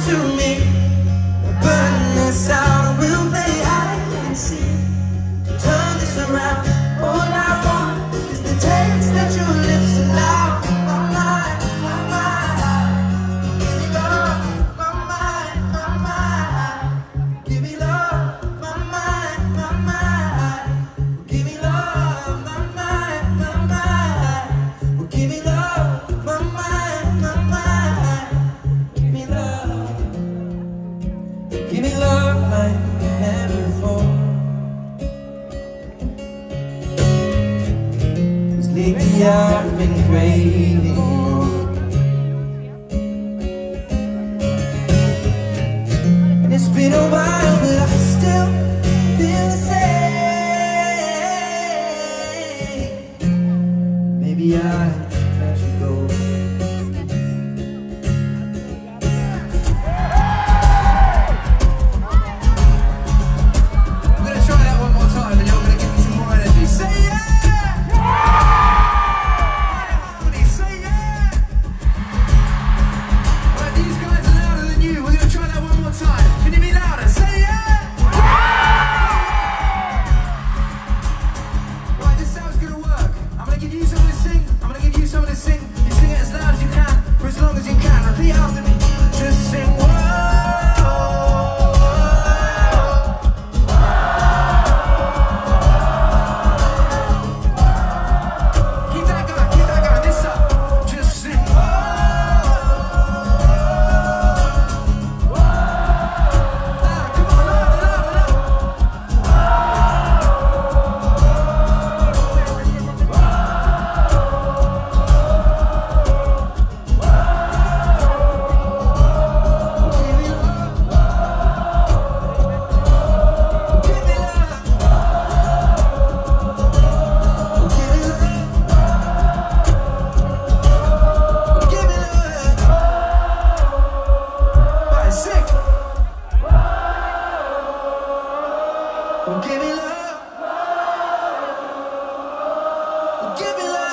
to me. Give me love.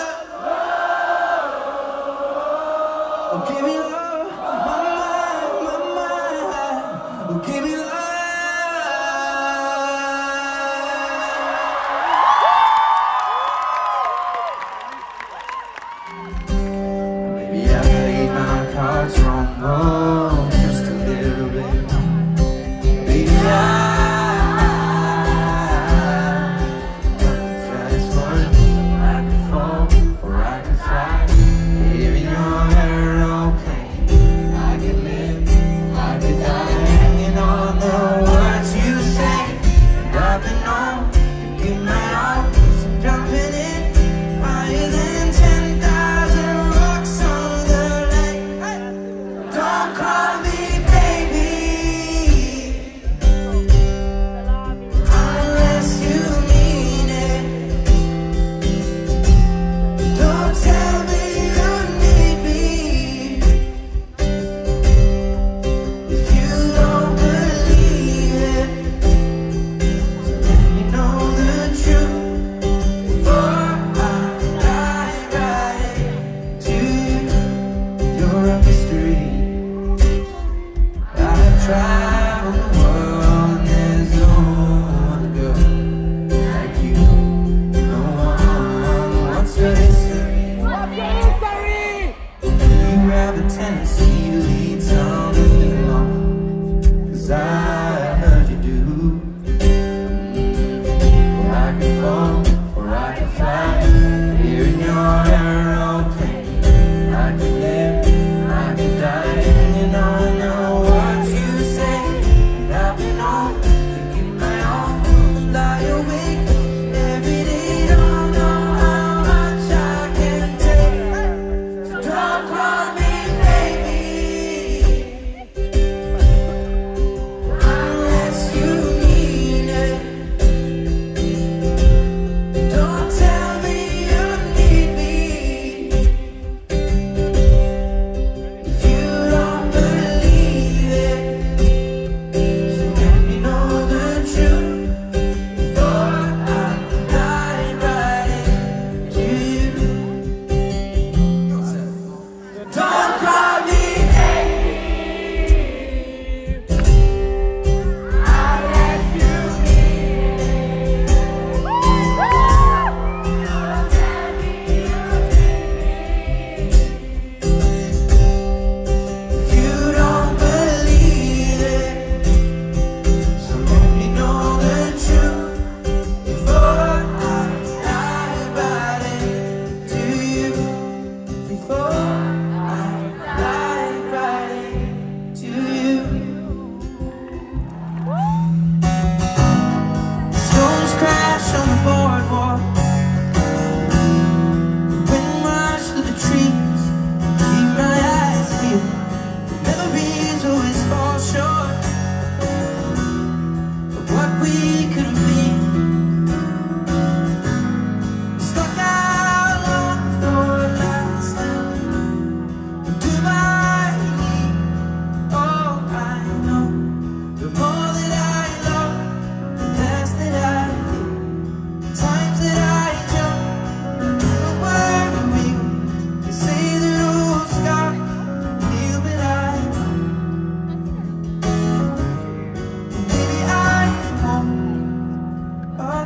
Have a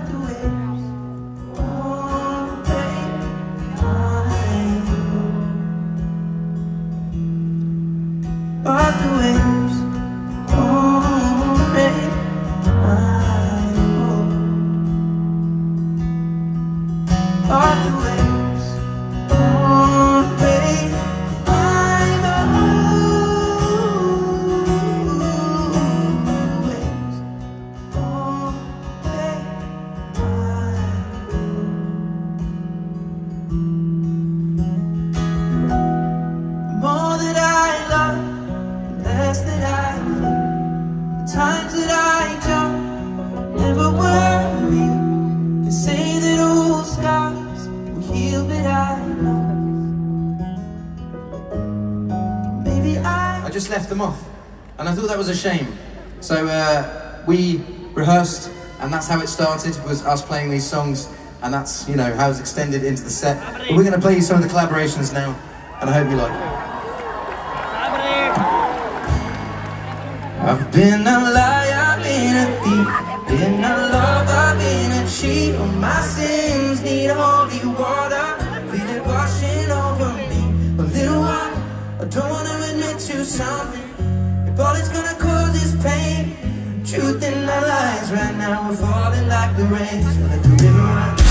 do it. Just left them off. And I thought that was a shame. So uh, we rehearsed, and that's how it started, was us playing these songs, and that's, you know, how it's extended into the set. But we're going to play you some of the collaborations now, and I hope you like it. I've been a liar, been a thief, been a truth in our lies. Right now we're falling like the rain. So let the river run.